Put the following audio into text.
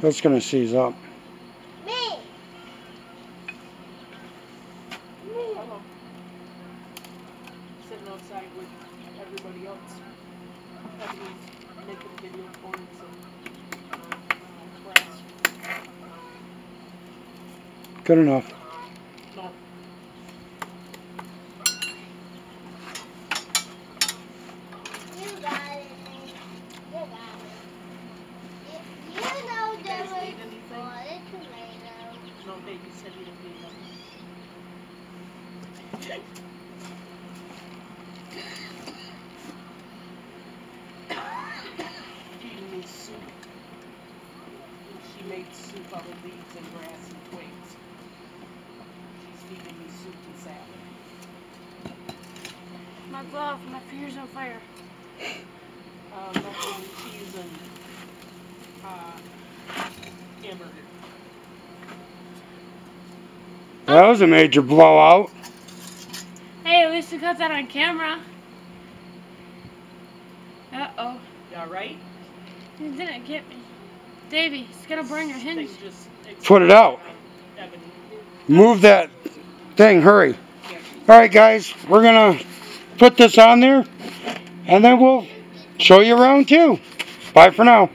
That's going to seize up. Me! Hello. Sitting outside with everybody else. Making video points and uh. Good enough. No. You got it. You got it. You, you know You the guys word need anything? for the tomato. No, baby said he didn't need nothing. Feeding me soup. She made soup out of leaves and grass and twigs. She's feeding me soup and salad. My glove, my finger's on fire. Uh, macaroni cheese and, uh, hamburger. That was a major blowout. Hey, at least we got that on camera. Uh oh. You alright? You didn't get me. Davey, it's gonna burn your hinge. Just. Put it out. Move that thing. Hurry. All right, guys. We're going to put this on there. And then we'll show you around too. Bye for now.